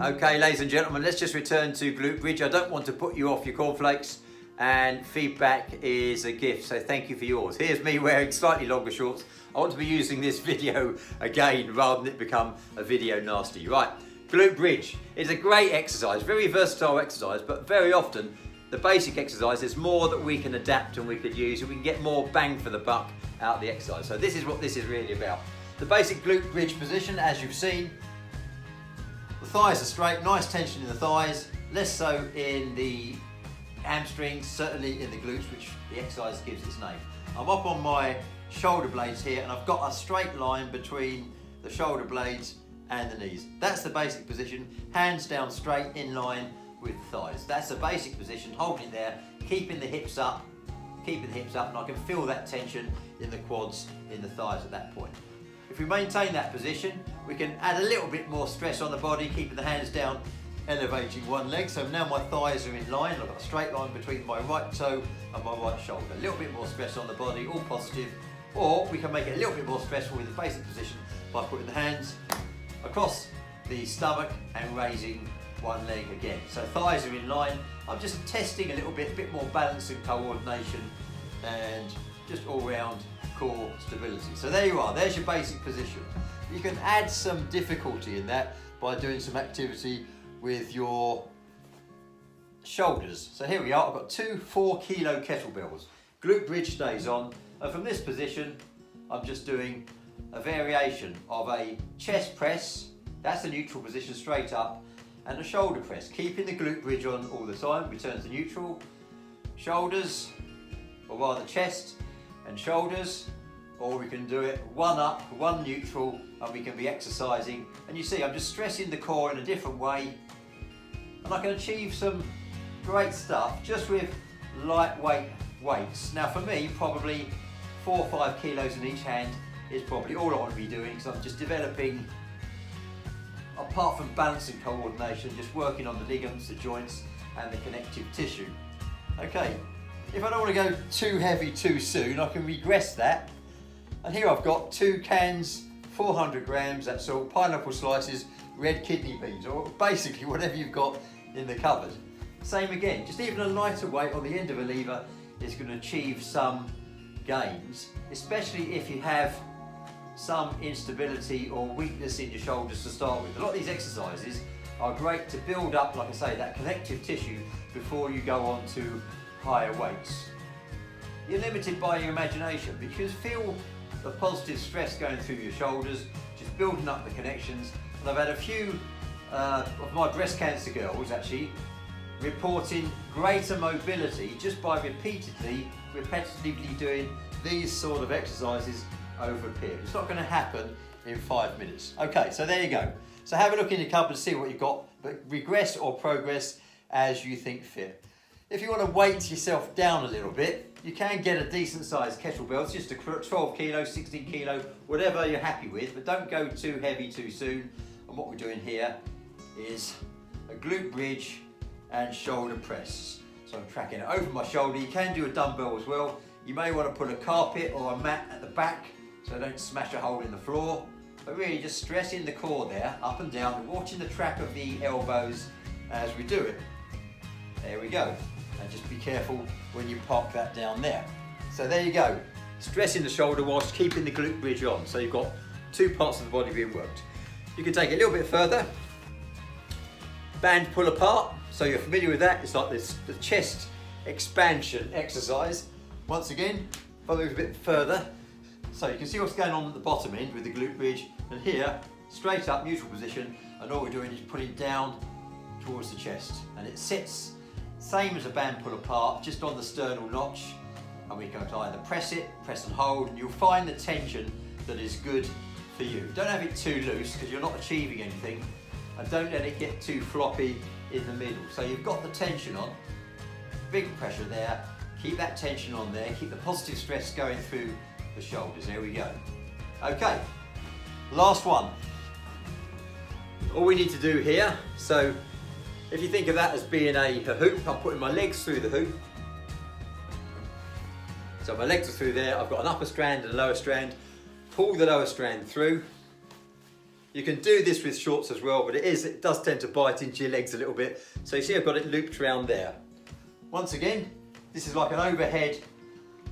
Okay, ladies and gentlemen, let's just return to glute bridge. I don't want to put you off your cornflakes and feedback is a gift, so thank you for yours. Here's me wearing slightly longer shorts. I want to be using this video again rather than it become a video nasty. Right, glute bridge is a great exercise, very versatile exercise, but very often the basic exercise, there's more that we can adapt and we could use and we can get more bang for the buck out of the exercise. So this is what this is really about. The basic glute bridge position, as you've seen, thighs are straight, nice tension in the thighs, less so in the hamstrings, certainly in the glutes, which the exercise gives its name. I'm up on my shoulder blades here and I've got a straight line between the shoulder blades and the knees. That's the basic position, hands down straight in line with the thighs. That's the basic position, holding there, keeping the hips up, keeping the hips up and I can feel that tension in the quads, in the thighs at that point. If we maintain that position, we can add a little bit more stress on the body, keeping the hands down, elevating one leg. So now my thighs are in line. I've got a straight line between my right toe and my right shoulder. A little bit more stress on the body, all positive. Or we can make it a little bit more stressful with the basic position by putting the hands across the stomach and raising one leg again. So thighs are in line. I'm just testing a little bit, a bit more balance and coordination and just all round core stability. So there you are, there's your basic position. You can add some difficulty in that by doing some activity with your shoulders. So here we are, I've got two four kilo kettlebells. Glute bridge stays on, and from this position, I'm just doing a variation of a chest press, that's the neutral position straight up, and a shoulder press, keeping the glute bridge on all the time, return to neutral, shoulders, or rather chest and shoulders, or we can do it one up, one neutral, and we can be exercising. And you see, I'm just stressing the core in a different way, and I can achieve some great stuff just with lightweight weights. Now for me, probably four or five kilos in each hand is probably all I want to be doing because I'm just developing, apart from balance and coordination, just working on the ligaments, the joints, and the connective tissue. Okay, if I don't want to go too heavy too soon, I can regress that. And here I've got two cans, 400 grams, that's all, pineapple slices, red kidney beans, or basically whatever you've got in the cupboard. Same again, just even a lighter weight on the end of a lever is going to achieve some gains, especially if you have some instability or weakness in your shoulders to start with. A lot of these exercises are great to build up, like I say, that connective tissue before you go on to higher weights. You're limited by your imagination, but you can feel the positive stress going through your shoulders, just building up the connections. And I've had a few uh, of my breast cancer girls actually reporting greater mobility just by repeatedly, repetitively doing these sort of exercises over a period. It's not going to happen in five minutes. Okay, so there you go. So have a look in your cupboard to see what you've got, but regress or progress as you think fit. If you want to weight yourself down a little bit, you can get a decent sized kettlebell. It's just a 12 kilo, 16 kilo, whatever you're happy with, but don't go too heavy too soon. And what we're doing here is a glute bridge and shoulder press. So I'm tracking it over my shoulder. You can do a dumbbell as well. You may want to put a carpet or a mat at the back so don't smash a hole in the floor. But really just stressing the core there, up and down, and watching the track of the elbows as we do it. There we go. And just be careful when you pop that down there. So there you go. Stressing the shoulder whilst keeping the glute bridge on. So you've got two parts of the body being worked. You can take it a little bit further. Band pull apart. So you're familiar with that. It's like this the chest expansion exercise. Once again, if I move a bit further, so you can see what's going on at the bottom end with the glute bridge and here, straight up, neutral position, and all we're doing is putting down towards the chest. And it sits, same as a band pull apart, just on the sternal notch, and we can either press it, press and hold, and you'll find the tension that is good for you. Don't have it too loose, because you're not achieving anything, and don't let it get too floppy in the middle. So you've got the tension on, big pressure there, keep that tension on there, keep the positive stress going through the shoulders. There we go. Okay, last one. All we need to do here, so if you think of that as being a, a hoop, I'm putting my legs through the hoop. So my legs are through there, I've got an upper strand and a lower strand. Pull the lower strand through. You can do this with shorts as well, but it is it does tend to bite into your legs a little bit. So you see I've got it looped around there. Once again, this is like an overhead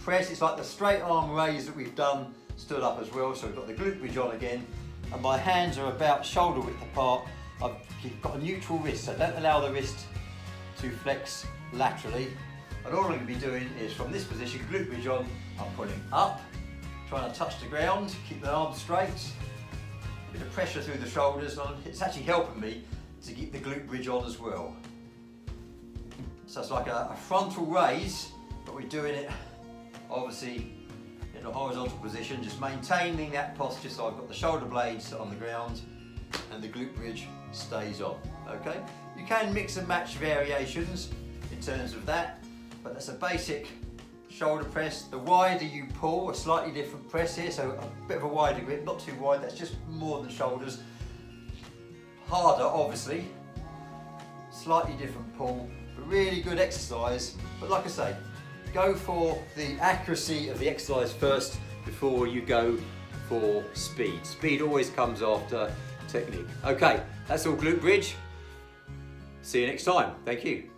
press. It's like the straight arm raise that we've done stood up as well. So we've got the glute bridge on again, and my hands are about shoulder width apart. I've got a neutral wrist, so don't allow the wrist to flex laterally. And all I'm going to be doing is from this position, glute bridge on, I'm pulling up, trying to touch the ground, keep the arms straight, a bit of pressure through the shoulders, and it's actually helping me to keep the glute bridge on as well. So it's like a, a frontal raise, but we're doing it obviously in a horizontal position, just maintaining that posture so I've got the shoulder blades on the ground and the glute bridge stays on, okay? You can mix and match variations in terms of that, but that's a basic shoulder press. The wider you pull, a slightly different press here, so a bit of a wider grip, not too wide, that's just more than shoulders. Harder, obviously, slightly different pull, but really good exercise. But like I say, go for the accuracy of the exercise first before you go for speed. Speed always comes after technique. Okay, that's all glute bridge. See you next time. Thank you.